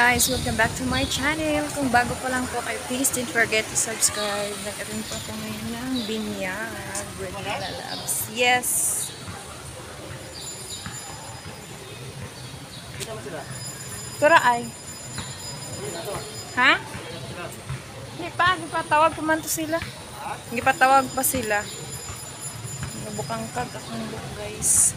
Guys, welcome back to my channel. Kung bago pa lang po kayo, please don't forget to subscribe. Nagkaroon po ako ngayon ng binyag with Lala Labs. Yes! Tura ay. Ha? Hindi pa, hindi pa tawag pa man to sila. Hindi pa tawag pa sila. Nabukang kag akong book guys.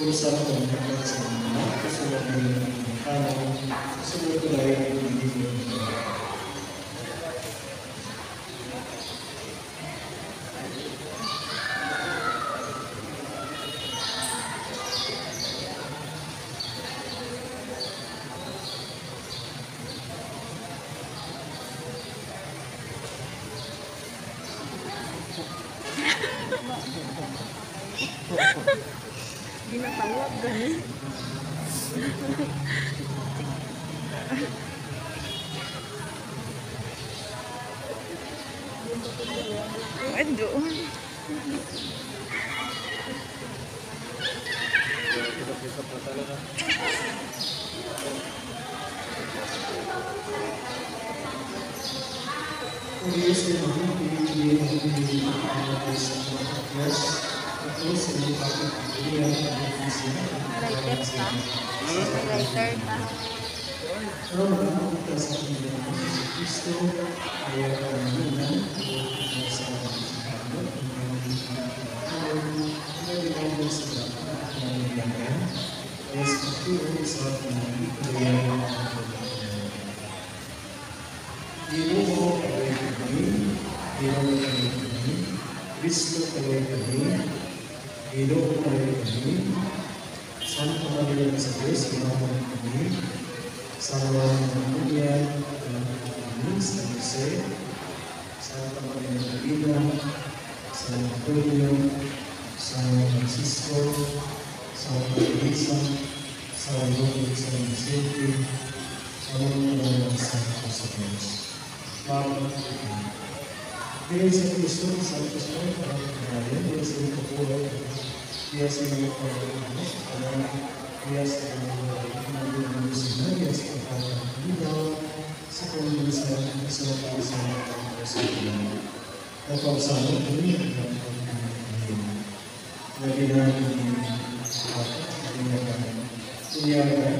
പുരുഷാർത്ഥം കാരണം സുഹൃത്തുക്കളായ Ha ha ha. Kaway kami, Ginoo kaway Writer pa? Writer pa? Cristo away from me, mga Maria, kami sa Jose, Santa Maria Magdalena, sa Antonio, sa Francisco, sa Teresa, sa Lord sa Vicente, sa mga mga santo sa Diyos. Papa, Dahil sa Kristo, sa Kristo, para kaya, dahil sa iyong kapuhay, kaya sa iyong pagkakas, kaya sa iyong mga sila, kaya sa iyong pagkakas, sa kanyang sa sa mga sa mga sa mga Kapag-sama kami, Lagi na namin ako, lagi na namin,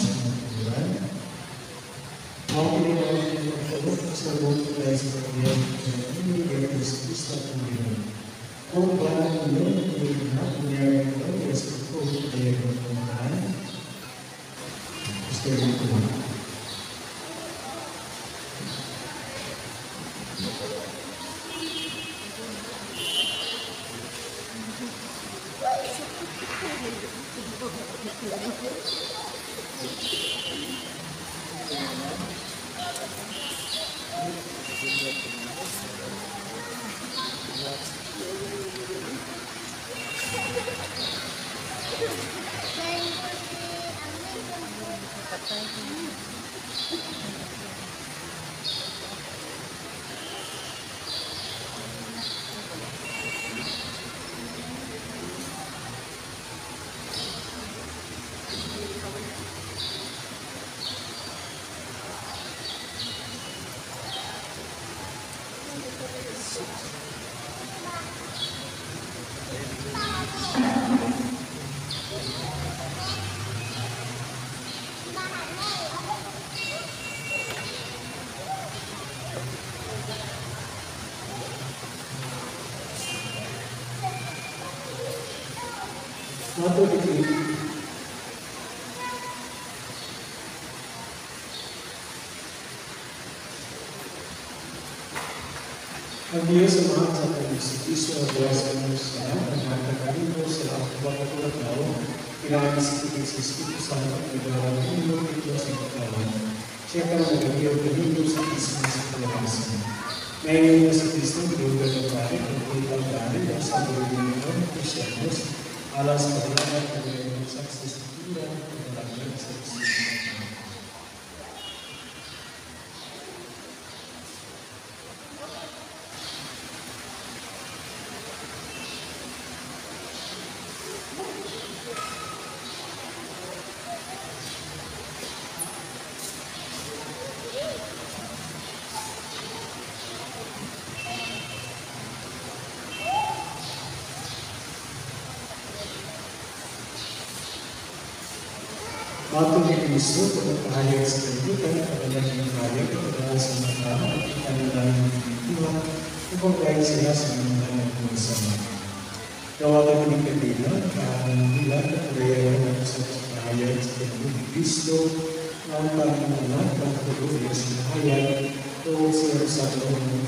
Ato iti Ang Diyos sa mga sa Pag-isipiso at Diyos sa mga sa ang mga kalibo sa lahat ng mga tulad tao, kailangan sa Espiritu Santo at nagawa ng ilo ito sa katawan. Siya ka ang nagagawin ng ilo sa isang sa kalawasan. Ngayon na sa Kristo, Diyoga ng Pari, ang kulitang Pari, ang sa tuloy a las palabras de las Escrituras, la Iglesia Matong ni Kristo, pagkakahayag sa kalibutan, kagalang ng hayag, kagalang sa mga tao, at kanilang pinituwa, upang gaya sila sa mga mga sama. Tawagan mo ni Kadila, ang nila, kagayawan ng sa pagkakahayag sa kalibutan ni Kristo, na ang panginoon ng katuluyan sa hayag, o siya sa loob ng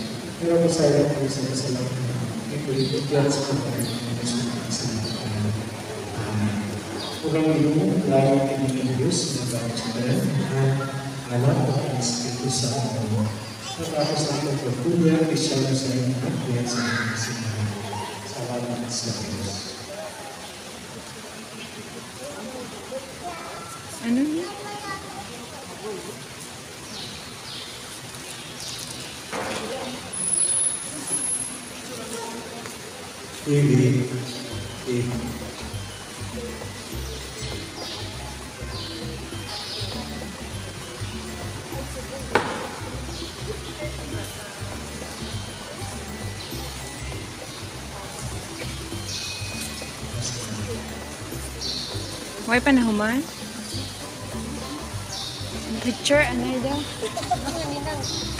Pero po sa kasalanan na ipulitiklad sa kapatid ng Diyos na kasalanan. Amen. Huwag ang iyong lalo ng Diyos na bago sa dahil na alam at ang Espiritu sa Panginoon. Natapos ang pagpapunya, isya na sa inyong at sa inyong kasalanan. Salamat sa Diyos. Ibi. Ibi. Huwag panahuman. Picture, ano yun daw?